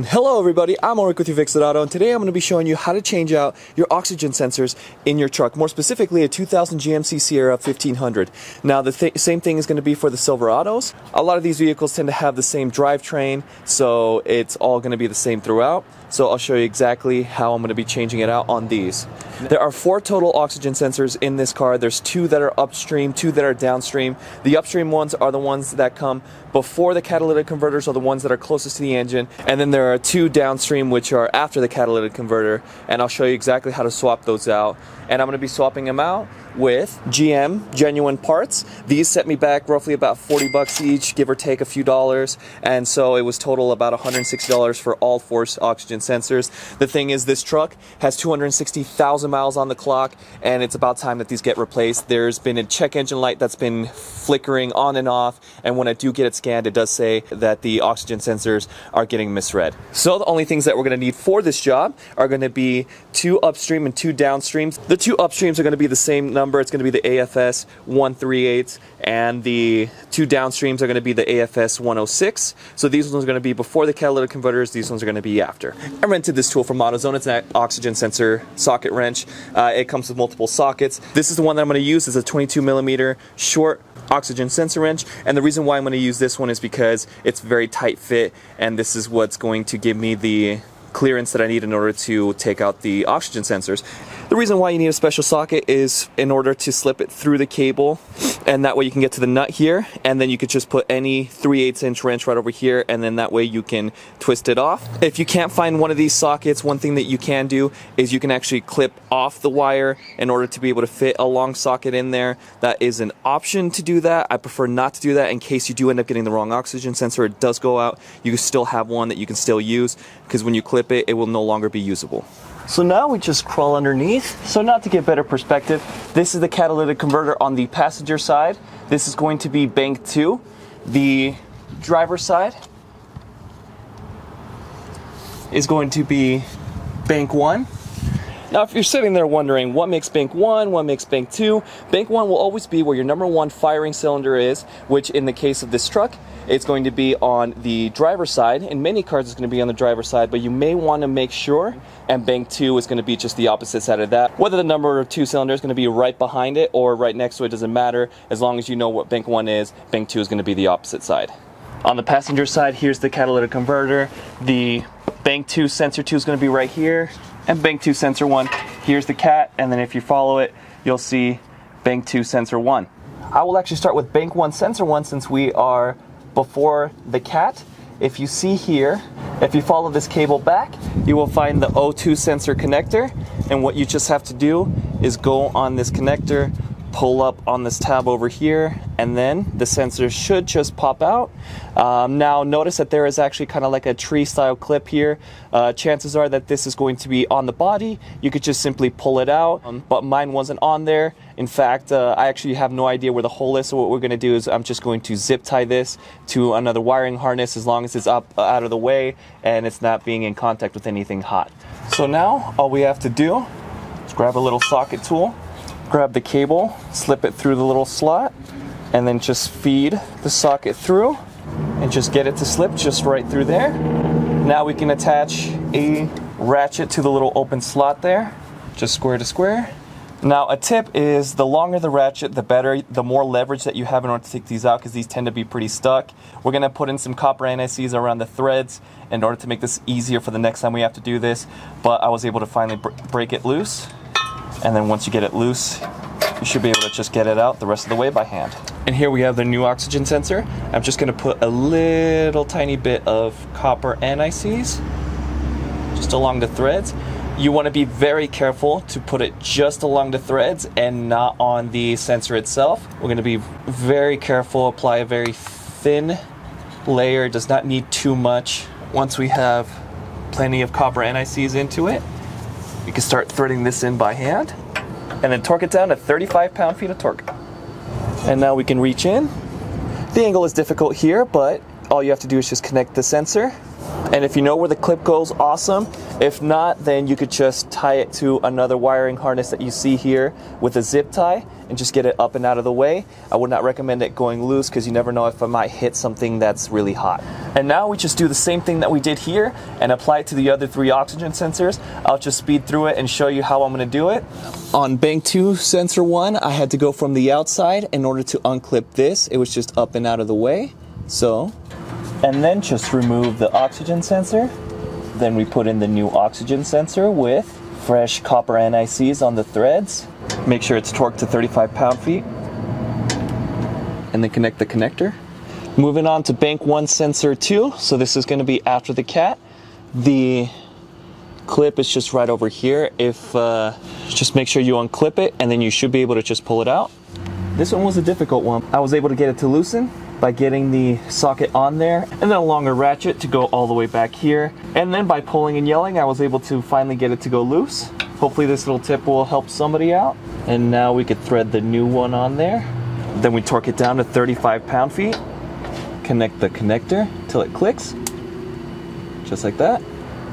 Hello everybody, I'm Ulrich with Fixit and today I'm going to be showing you how to change out your oxygen sensors in your truck, more specifically a 2000 GMC Sierra 1500. Now the th same thing is going to be for the Silverados. A lot of these vehicles tend to have the same drivetrain, so it's all going to be the same throughout. So I'll show you exactly how I'm going to be changing it out on these. There are four total oxygen sensors in this car. There's two that are upstream, two that are downstream. The upstream ones are the ones that come before the catalytic converters are the ones that are closest to the engine. And then there are two downstream which are after the catalytic converter. And I'll show you exactly how to swap those out. And I'm going to be swapping them out with GM genuine parts. These set me back roughly about 40 bucks each, give or take a few dollars. And so it was total about $160 for all four oxygen sensors. The thing is this truck has 260,000 miles on the clock and it's about time that these get replaced. There's been a check engine light that's been flickering on and off. And when I do get it scanned, it does say that the oxygen sensors are getting misread. So the only things that we're gonna need for this job are gonna be two upstream and two downstreams. The two upstreams are gonna be the same number number, it's going to be the AFS 138, and the two downstreams are going to be the AFS 106. So these ones are going to be before the catalytic converters, these ones are going to be after. I rented this tool from AutoZone. It's an oxygen sensor socket wrench. Uh, it comes with multiple sockets. This is the one that I'm going to use. It's a 22 millimeter short oxygen sensor wrench and the reason why I'm going to use this one is because it's very tight fit and this is what's going to give me the clearance that I need in order to take out the oxygen sensors. The reason why you need a special socket is in order to slip it through the cable and that way you can get to the nut here and then you could just put any 3 8 inch wrench right over here and then that way you can twist it off. If you can't find one of these sockets, one thing that you can do is you can actually clip off the wire in order to be able to fit a long socket in there. That is an option to do that. I prefer not to do that in case you do end up getting the wrong oxygen sensor. It does go out. You still have one that you can still use because when you clip it, it will no longer be usable. So now we just crawl underneath. So not to get better perspective, this is the catalytic converter on the passenger side. This is going to be bank two. The driver side is going to be bank one. Now, if you're sitting there wondering what makes bank one, what makes bank two, bank one will always be where your number one firing cylinder is, which in the case of this truck, it's going to be on the driver's side. In many cars, it's going to be on the driver's side, but you may want to make sure, and bank two is going to be just the opposite side of that. Whether the number two cylinder is going to be right behind it or right next to it doesn't matter. As long as you know what bank one is, bank two is going to be the opposite side. On the passenger side, here's the catalytic converter. The bank two sensor two is going to be right here and bank 2 sensor 1. Here's the cat, and then if you follow it, you'll see bank 2 sensor 1. I will actually start with bank 1 sensor 1 since we are before the cat. If you see here, if you follow this cable back, you will find the O2 sensor connector, and what you just have to do is go on this connector, pull up on this tab over here and then the sensor should just pop out. Um, now notice that there is actually kind of like a tree style clip here. Uh, chances are that this is going to be on the body. You could just simply pull it out, um, but mine wasn't on there. In fact, uh, I actually have no idea where the hole is, so what we're going to do is I'm just going to zip tie this to another wiring harness as long as it's up uh, out of the way and it's not being in contact with anything hot. So now all we have to do is grab a little socket tool grab the cable, slip it through the little slot, and then just feed the socket through and just get it to slip just right through there. Now we can attach a ratchet to the little open slot there, just square to square. Now a tip is the longer the ratchet, the better, the more leverage that you have in order to take these out because these tend to be pretty stuck. We're gonna put in some copper NICs around the threads in order to make this easier for the next time we have to do this, but I was able to finally break it loose and then once you get it loose, you should be able to just get it out the rest of the way by hand. And here we have the new oxygen sensor. I'm just gonna put a little tiny bit of copper NICs just along the threads. You wanna be very careful to put it just along the threads and not on the sensor itself. We're gonna be very careful, apply a very thin layer, it does not need too much. Once we have plenty of copper NICs into it, you can start threading this in by hand and then torque it down to 35 pound feet of torque. And now we can reach in. The angle is difficult here, but all you have to do is just connect the sensor And if you know where the clip goes, awesome. If not, then you could just tie it to another wiring harness that you see here with a zip tie and just get it up and out of the way. I would not recommend it going loose because you never know if it might hit something that's really hot. And now we just do the same thing that we did here and apply it to the other three oxygen sensors. I'll just speed through it and show you how I'm gonna do it. On bank two sensor one, I had to go from the outside in order to unclip this. It was just up and out of the way. So and then just remove the oxygen sensor. Then we put in the new oxygen sensor with fresh copper NICs on the threads. Make sure it's torqued to 35 pound feet. And then connect the connector. Moving on to bank one sensor two. So this is gonna be after the cat. The clip is just right over here. If uh, Just make sure you unclip it and then you should be able to just pull it out. This one was a difficult one. I was able to get it to loosen by getting the socket on there and then a longer ratchet to go all the way back here. And then by pulling and yelling, I was able to finally get it to go loose. Hopefully this little tip will help somebody out. And now we could thread the new one on there. Then we torque it down to 35 pound feet. Connect the connector till it clicks, just like that.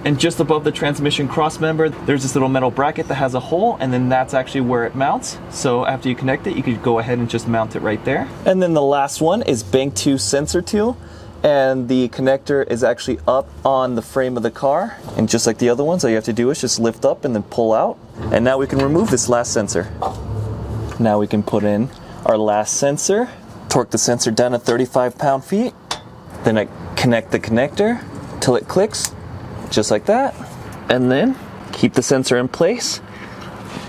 And just above the transmission cross member, there's this little metal bracket that has a hole, and then that's actually where it mounts. So after you connect it, you could go ahead and just mount it right there. And then the last one is Bank 2 sensor 2 and the connector is actually up on the frame of the car. And just like the other ones, all you have to do is just lift up and then pull out. And now we can remove this last sensor. Now we can put in our last sensor, torque the sensor down to 35 pound feet, then I connect the connector till it clicks, just like that. And then keep the sensor in place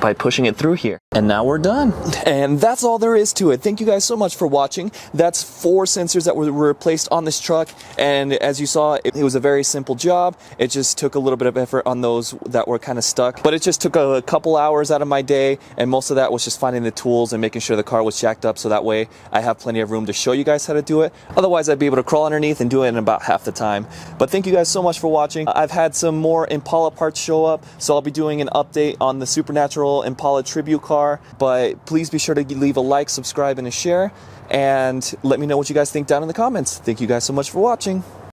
by pushing it through here. And now we're done. And that's all there is to it. Thank you guys so much for watching. That's four sensors that were replaced on this truck. And as you saw, it, was a very simple job. It just took a little bit of effort on those that were kind of stuck. But it just took a, couple hours out of my day. And most of that was just finding the tools and making sure the car was jacked up so that way I have plenty of room to show you guys how to do it. Otherwise, I'd be able to crawl underneath and do it in about half the time. But thank you guys so much for watching. I've had some more Impala parts show up. So I'll be doing an update on the Supernatural Impala Tribute car. But please be sure to leave a like, subscribe, and a share. And let me know what you guys think down in the comments. Thank you guys so much for watching.